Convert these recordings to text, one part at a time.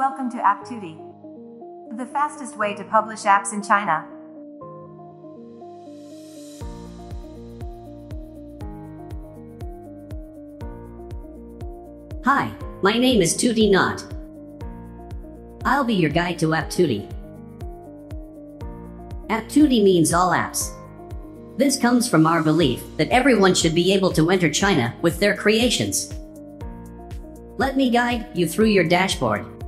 Welcome to APPTUTTi, the fastest way to publish apps in China. Hi, my name is Tuti Knot. I'll be your guide to APPTUTTi. APPTUTTi means all apps. This comes from our belief that everyone should be able to enter China with their creations. Let me guide you through your dashboard.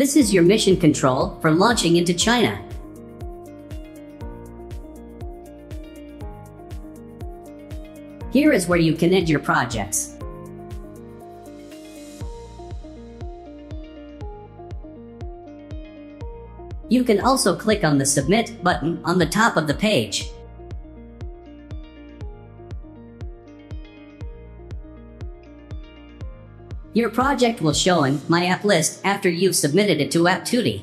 This is your mission control for launching into China. Here is where you can add your projects. You can also click on the Submit button on the top of the page. Your project will show in My App list after you've submitted it to APPTUTTi.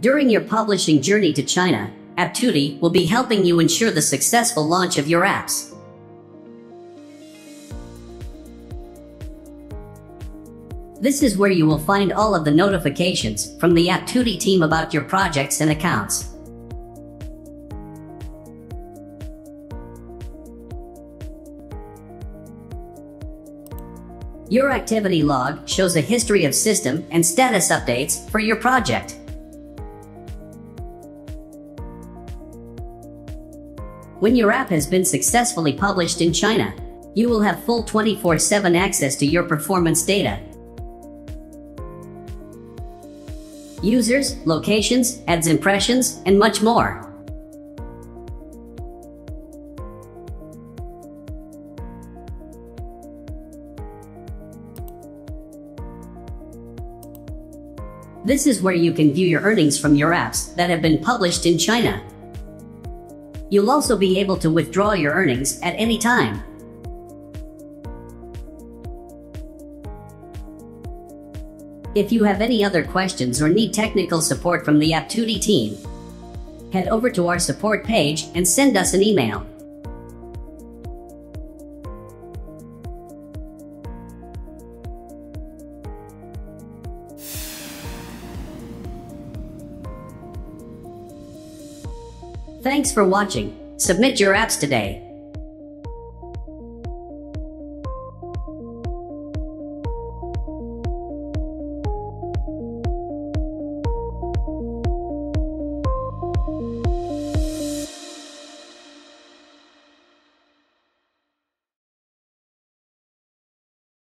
During your publishing journey to China, APPTUTTi will be helping you ensure the successful launch of your apps. This is where you will find all of the notifications from the APPTUTTi team about your projects and accounts. Your activity log shows a history of system and status updates for your project. When your app has been successfully published in China, you will have full 24-7 access to your performance data. Users, locations, ads impressions, and much more. This is where you can view your earnings from your apps that have been published in China. You'll also be able to withdraw your earnings at any time. If you have any other questions or need technical support from the APPTUTTi team, head over to our support page and send us an email. Thanks for watching. Submit your apps today.